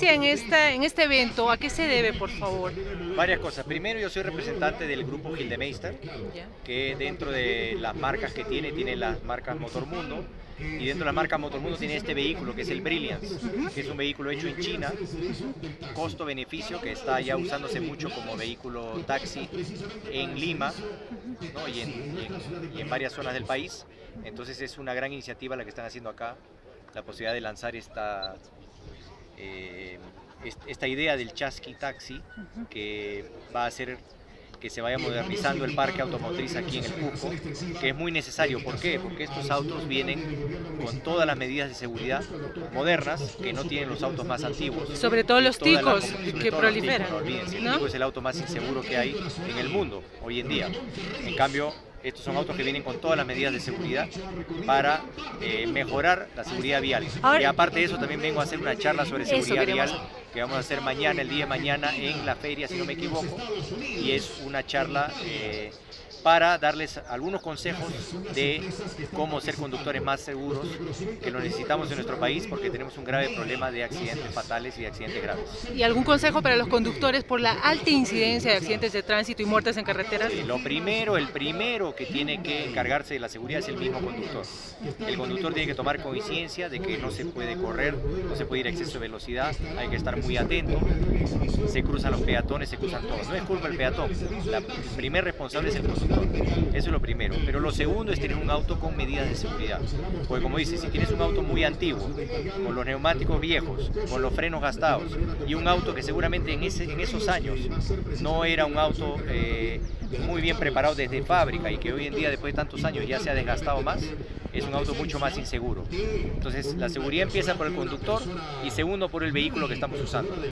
presencia en, esta, en este evento, ¿a qué se debe, por favor? Varias cosas. Primero, yo soy representante del grupo Gildemeister, que dentro de las marcas que tiene, tiene las marcas Motormundo, y dentro de la marca Motormundo tiene este vehículo que es el Brilliance, que es un vehículo hecho en China, costo-beneficio, que está ya usándose mucho como vehículo taxi en Lima y, en, varias zonas del país. Entonces es una gran iniciativa la que están haciendo acá, la posibilidad de lanzar esta, eh, esta idea del Chasqui Taxi, que va a ser que se vaya modernizando el parque automotriz aquí en el Cusco, que es muy necesario. ¿Por qué? Porque estos autos vienen con todas las medidas de seguridad modernas que no tienen los autos más antiguos. Sobre todo los ticos que proliferan. no el es el auto más inseguro que hay en el mundo hoy en día. En cambio, estos son autos que vienen con todas las medidas de seguridad para eh, mejorar la seguridad vial. y aparte de eso, también vengo a hacer una charla sobre seguridad vial que vamos a hacer mañana, el día de mañana, en la feria, si no me equivoco. Y es una charla eh, para darles algunos consejos de cómo ser conductores más seguros, que lo necesitamos en nuestro país porque tenemos un grave problema de accidentes fatales y de accidentes graves. ¿Y algún consejo para los conductores por la alta incidencia de accidentes de tránsito y muertes en carreteras? lo primero, el primero que tiene que encargarse de la seguridad es el mismo conductor. El conductor tiene que tomar conciencia de que no se puede correr, no se puede ir a exceso de velocidad, hay que estar muy atento, se cruzan los peatones, se cruzan todos. No es culpa del peatón, el primer responsable es el conductor. Eso es lo primero. Pero lo segundo es tener un auto con medidas de seguridad. Porque como dices, si tienes un auto muy antiguo, con los neumáticos viejos, con los frenos gastados, y un auto que seguramente en, esos años no era un auto eh, muy bien preparado desde fábrica y que hoy en día, después de tantos años, ya se ha desgastado más, es un auto mucho más inseguro. Entonces, la seguridad empieza por el conductor y segundo por el vehículo que estamos usando.